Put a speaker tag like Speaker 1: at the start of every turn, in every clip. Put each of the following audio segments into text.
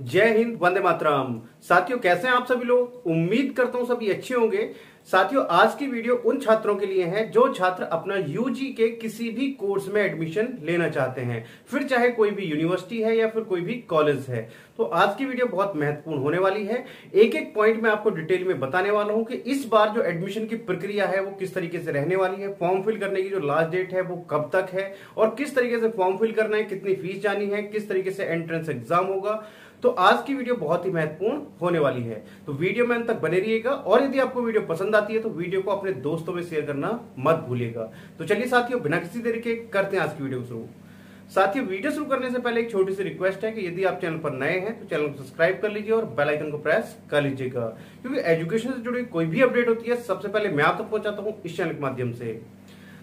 Speaker 1: जय हिंद, वंदे मातरम। साथियों, कैसे हैं आप सभी लोग? उम्मीद करता हूँ सभी अच्छे होंगे। साथियों, आज की वीडियो उन छात्रों के लिए है जो छात्र अपना यूजी के किसी भी कोर्स में एडमिशन लेना चाहते हैं। फिर चाहे कोई भी यूनिवर्सिटी है या फिर कोई भी कॉलेज है। तो आज की वीडियो बहुत महत्वपूर्ण होने वाली है। एक एक पॉइंट मैं आपको डिटेल में बताने वाला हूँ कि इस बार जो एडमिशन की प्रक्रिया है, वो किस तरीके से रहने वाली है फॉर्म फिल करने की जो लास्ट डेट है, वो कब तक है और किस तरीके से फॉर्म फिल करना है, कितनी फ़ीस जानी है, किस तरीके से एंट्रेंस एग्ज़ाम होगा। तो आज की वीडियो बहुत ही महत्वपूर्ण होने वाली है। तो वीडियो में अंत तक बने रहिएगा और यदि आपको वीडियो पसंद आती है तो वीडियो को अपने दोस्तों में शेयर करना मत भूलिएगा। तो चलिए साथियों, बिना किसी देरी के करते हैं आज की वीडियो शुरू। साथियों, वीडियो शुरू करने से पहले एक छोटी सी रिक्वेस्ट है कि यदि आप चैनल पर नए हैं तो चैनल को सब्सक्राइब कर लीजिए और बेल आइकन को प्रेस कर लीजिएगा। क्योंकि एजुकेशन से जुड़ी कोई भी अपडेट होती है, सबसे पहले मैं आप तक पहुंचाता हूँ इस चैनल के माध्यम से।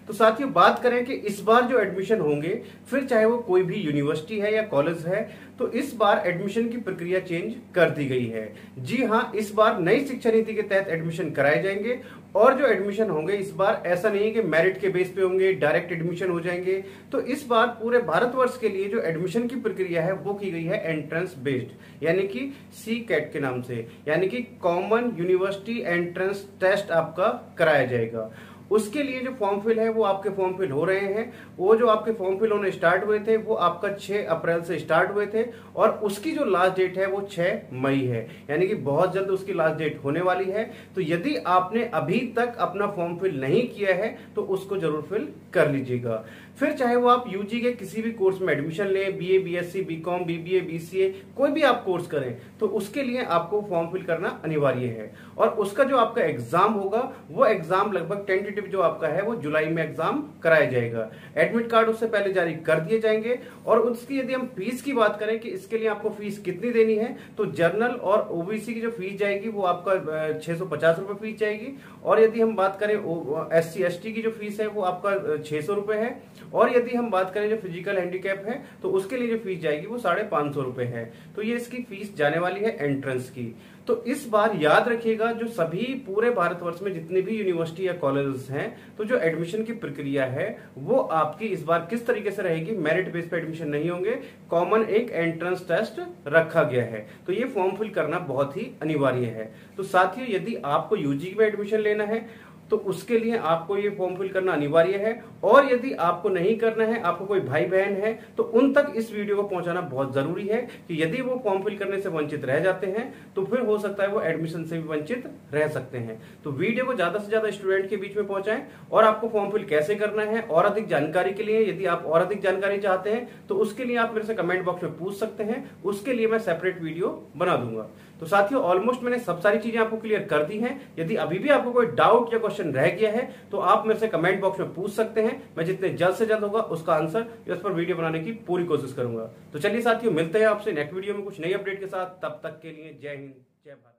Speaker 1: तो साथियों, बात करें कि इस बार जो एडमिशन होंगे, फिर चाहे वो कोई भी यूनिवर्सिटी है या कॉलेज है तो इस बार एडमिशन की प्रक्रिया चेंज कर दी गई है। जी हाँ इस बार नई शिक्षा नीति के तहत एडमिशन कराए जाएँगे, और जो एडमिशन होंगे, इस बार ऐसा नहीं है कि मेरिट के बेस पे होंगे डायरेक्ट एडमिशन हो जाएँगे। तो इस बार पूरे भारतवर्ष के लिए जो एडमिशन की प्रक्रिया है, वो की गई है एंट्रेंस बेस्ड यानी कि सी कैट के नाम से, यानी कि कॉमन यूनिवर्सिटी एंट्रेंस टेस्ट आपका कराया जाएगा। उसके लिए जो फॉर्म फिल है, वो आपके फॉर्म फिल हो रहे हैं। वो जो आपके फॉर्म फिल होने स्टार्ट हुए थे, वो आपका 6 अप्रैल से स्टार्ट हुए थे और उसकी जो लास्ट डेट है, वो 6 मई है। यानी कि बहुत जल्द उसकी लास्ट डेट होने वाली है। तो यदि आपने अभी तक अपना फॉर्म फिल नहीं किया है तो उसको ज़रूर फिल कर लीजिएगा। फिर चाहे वो आप यूजी के किसी भी कोर्स में एडमिशन लें B A B S BA BSc BCom BBA BCA कोई भी आप कोर्स करें तो उसके लिए आपको फॉर्म फिल करना अनिवार्य है। और उसका जो आपका एग्ज़ाम होगा, वो एग्ज़ाम लगभग टेंटेटिव जो आपका है, वो जुलाई में एग्ज़ाम कराया जाएगा। एडमिट कार्ड उससे पहले जारी कर दिए जाएँगे और उसकी यदि हम फ़ीस की बात करें कि इसके लिए आपको फ़ीस कितनी देनी है तो जर्नल और ओबीसी की जो फ़ीस जाएगी, वो आपका छह सौ फ़ीस जाएगी। और यदि हम बात करें एस सी की जो फ़ीस है, वो आपका छह सौ है। और यदि हम बात करें जो फ़िज़िकल हैंडीकैप है तो उसके लिए जो फ़ीस जाएगी, वो साढ़े पाँच सौ है। तो ये इसकी फ़ीस जाने वाली है एंट्रेंस की। तो इस बार याद रखिएगा, जो सभी पूरे भारतवर्ष में जितने भी यूनिवर्सिटी या कॉलेज हैं तो जो एडमिशन की प्रक्रिया है, वो आपकी इस बार किस तरीके से रहेगी मेरिट बेस पे एडमिशन नहीं होंगे कॉमन एक एंट्रेंस टेस्ट रखा गया है। तो ये फॉर्म फिल करना बहुत ही अनिवार्य है। तो साथियों, यदि आपको यूजी में एडमिशन लेना है तो उसके लिए आपको ये फॉर्म फिल करना अनिवार्य है। और यदि आपको नहीं करना है, आपको कोई भाई बहन है तो उन तक इस वीडियो को पहुंचाना बहुत ज़रूरी है कि यदि वो फॉर्म फिल करने से वंचित रह जाते हैं तो फिर हो सकता है वो एडमिशन से भी वंचित रह सकते हैं। तो वीडियो को ज़्यादा से ज़्यादा स्टूडेंट के बीच में पहुंचाएँ और आपको फॉर्म फिल कैसे करना है और अधिक जानकारी के लिए यदि आप और अधिक जानकारी चाहते हैं तो उसके लिए आप मेरे से कमेंट बॉक्स में पूछ सकते हैं। उसके लिए मैं सेपरेट वीडियो बना दूँगा। तो साथियों ऑलमोस्ट मैंने सब सारी चीज़ें आपको क्लियर कर दी हैं। यदि अभी भी आपको कोई डाउट या क्वेश्चन रह गया है तो आप मेरे से कमेंट बॉक्स में पूछ सकते हैं। मैं जितने जल्द से जल्द होगा, उसका आंसर इस पर वीडियो बनाने की पूरी कोशिश करूँगा। तो चलिए साथियों, मिलते हैं आपसे नेक्स्ट वीडियो में कुछ नई अपडेट के साथ। तब तक के लिए जय हिंद, जय भारत।